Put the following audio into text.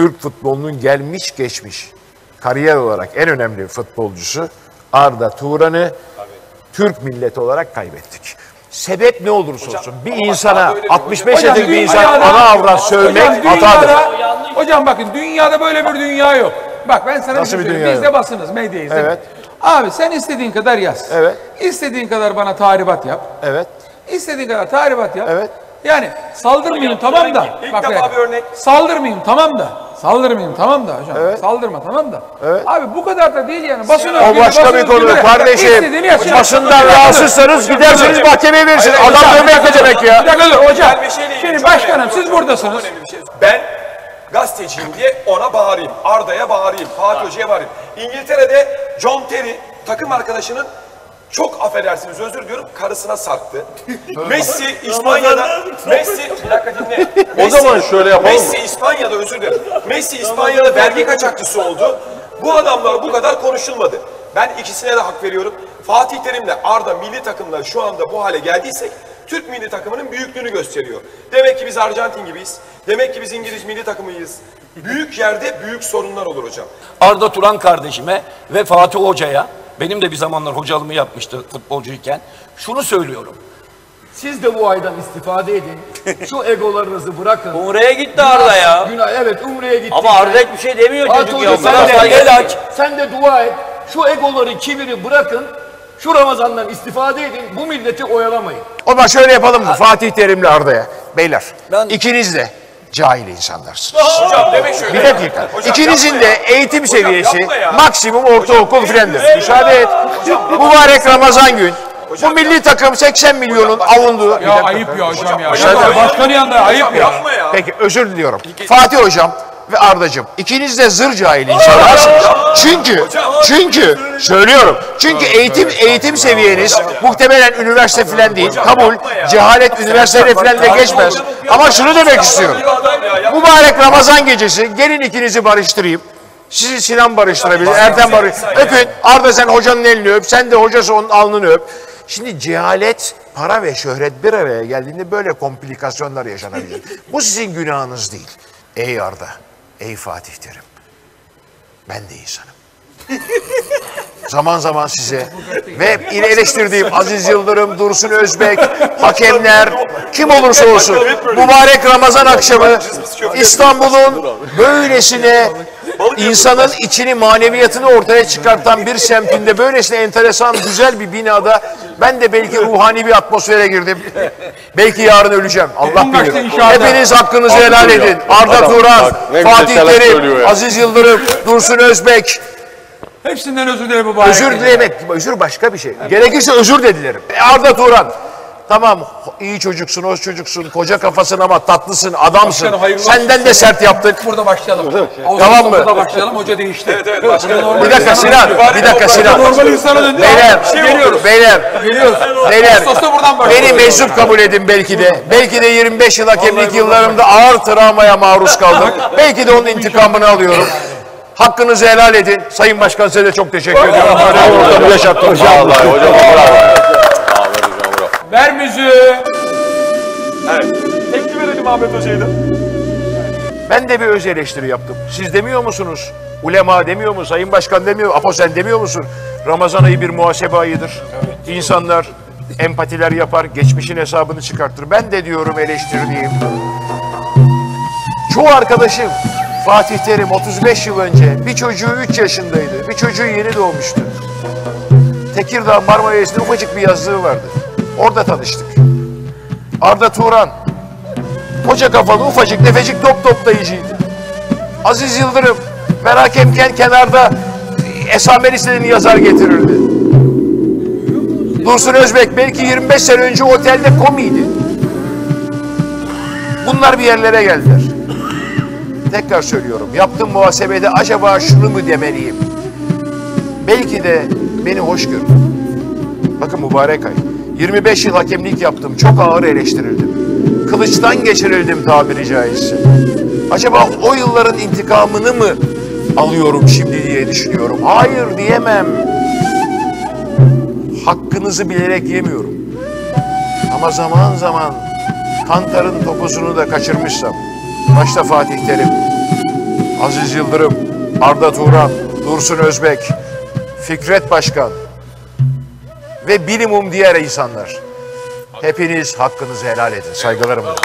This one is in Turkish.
Türk futbolunun gelmiş geçmiş kariyer olarak en önemli futbolcusu Arda Turan'ı Türk milleti olarak kaybettik. Sebep ne olursa olsun bir insana 65 yaşındaki bir insan ana avrat sövmek hocam, hatadır. dünyada, hocam bakın dünyada böyle bir dünya yok. Bak ben sana Nasıl bir şey söyleyeyim. Biz de basınız, medyayız? Evet. Abi sen istediğin kadar yaz. Evet. İstediğin kadar bana tahribat yap. Evet. İstediğin kadar tahribat yap. Evet. Yani saldırmayayım tamam da. İlk Bak defa yani, bir örnek. Saldırmayayım tamam da. Saldırmayayım tamam da hocam. Evet. Saldırma tamam da. Evet. Abi bu kadar da değil yani. Basın O başka basın bir konu kardeşim. Basından rahatsızsanız gidersiniz mahkemeye verirsiniz. Hayır, Adam hocam, dövmek ne demek ya? Bir dakika dur hocam. Şimdi çok başkanım önemli, siz buradasınız. şey. Ben gazeteciyim diye ona bağırayım. Arda'ya bağırayım. Fatih Hoca'ya bağırayım. İngiltere'de John Terry takım arkadaşının çok affedersiniz özür diliyorum karısına sarktı. Messi İspanya'da Messi bir dakika dinle. Messi, zaman şöyle yapalım mı? Messi İspanya'da özür dilerim. Messi İspanya'da vergi kaçakçısı oldu. Bu adamlar bu kadar konuşulmadı. Ben ikisine de hak veriyorum. Fatih Terim'le Arda milli takımla şu anda bu hale geldiysek Türk milli takımının büyüklüğünü gösteriyor. Demek ki biz Arjantin gibiyiz. Demek ki biz İngiliz milli takımıyız. Büyük yerde büyük sorunlar olur hocam. Arda Turan kardeşime ve Fatih Hoca'ya, benim de bir zamanlar hocalığımı yapmıştı futbolcuyken, şunu söylüyorum. Siz de bu aydan istifade edin. Şu egolarınızı bırakın. Umre'ye gitti Arda ya. Günah, evet Umre'ye gitti. Ama Arda hiçbir şey demiyor Fatih çocuk Hoca ya. sen de saygı- el aç, sen de dua et. Şu egoları, kibiri bırakın. Şu Ramazan'dan istifade edin. Bu milleti oyalamayın. O zaman şöyle yapalım mı? Fatih Terim'le Arda'ya. Beyler, Ben- ikiniz de cahil insanlarsınız. Hocam demek şöyle. Bir dakika. Hocam İkinizin de ya. eğitim Hocam seviyesi ya. maksimum ortaokul filandır. Müsaade et. Mübarek Ramazan gün. Bu milli takım 80 milyonun avunduğu. Bir Ya ayıp ya hocam ya. hocam, Ya hocam. Başkanın yanında ayıp ya. Yapma ya. Peki özür diliyorum. Fatih hocam ve Ardacığım ikiniz de zır cahil insanlarsınız. Çünkü çünkü söylüyorum. Çünkü eğitim eğitim seviyeniz muhtemelen üniversite filan değil. Kabul. Cehalet üniversitede filan de geçmez. Ama şunu demek istiyorum. Mübarek Ramazan gecesi gelin ikinizi barıştırayım. Sizi Sinan barıştırabilir, Ertem barış. Öpün. Arda sen hocanın elini öp, sen de hocası onun alnını öp. Şimdi cehalet, para ve şöhret bir araya geldiğinde böyle komplikasyonlar yaşanabilir. Bu sizin günahınız değil. Ey Arda, ey Fatih Terim. Ben de insanım. zaman zaman size ve eleştirdiğim Aziz Yıldırım, Dursun Özbek, hakemler, kim olursa olsun mübarek Ramazan akşamı İstanbul'un böylesine insanın içini maneviyatını ortaya çıkartan bir semtinde böylesine enteresan güzel bir binada ben de belki ruhani bir atmosfere girdim. Belki yarın öleceğim. Allah bilir. Hepiniz hakkınızı helal edin. Arda Adam, Turan, bak, Fatih Terim. Aziz Yıldırım, Dursun Özbek, Hepsinden özür dilerim mübarek. Özür dilemek, özür başka bir şey. Gerekirse özür de dilerim. Arda Turan, tamam iyi çocuksun, hoş çocuksun, koca kafasın ama tatlısın, adamsın. Başkanım, hayırlı Senden de sert yaptık. Burada başlayalım. Tamam mı? Burada başlayalım. Hoca değişti. Evet evet başkanım. Normal Bir dakika insana Sinan, dönüyor. bir dakika Sinan. Normal insana döndü. Beyler, Geliyoruz. beyler, Geliyoruz. beyler. Ağustos'ta buradan başlıyoruz. Beni meczup kabul edin belki de. Belki de 25 yıl hakemlik yıllarımda ağır travmaya maruz kaldım. Belki de onun intikamını alıyorum. Hakkınızı helal edin. Sayın Başkan size de çok teşekkür ediyorum. Böyle bir ortamı yaşattınız. Vallahi hocam bravo. Ver müziği. Evet. Tepki verelim Ahmet Hoca'ya da. Ben de bir öz eleştiri yaptım. Siz demiyor musunuz? Ulema demiyor mu? Sayın Başkan demiyor mu? Apo sen demiyor musun? Ramazan ayı bir muhasebe ayıdır. İnsanlar empatiler yapar, geçmişin hesabını çıkartır. Ben de diyorum eleştirdiğim. Çoğu arkadaşım Fatih Terim 35 yıl önce bir çocuğu 3 yaşındaydı. Bir çocuğu yeni doğmuştu. Tekirdağ Marmara Üniversitesi'nde ufacık bir yazlığı vardı. Orada tanıştık. Arda Turan Koca kafalı ufacık tefecik top toplayıcıydı. Aziz Yıldırım merak emken kenarda esamer istediğini yazar getirirdi. Dursun Özbek belki 25 sene önce otelde komiydi. Bunlar bir yerlere geldiler. Tekrar söylüyorum. Yaptığım muhasebede acaba şunu mu demeliyim? Belki de beni hoş görün. Bakın mübarek ay. 25 yıl hakemlik yaptım. Çok ağır eleştirildim. Kılıçtan geçirildim tabiri caizse. Acaba o yılların intikamını mı alıyorum şimdi diye düşünüyorum. Hayır diyemem. Hakkınızı bilerek yemiyorum. Ama zaman zaman kantarın topuzunu da kaçırmışsam, başta Fatih Terim, Aziz Yıldırım, Arda Turan, Dursun Özbek, Fikret Başkan ve bilimum diğer insanlar. Hepiniz hakkınızı helal edin. Saygılarımla.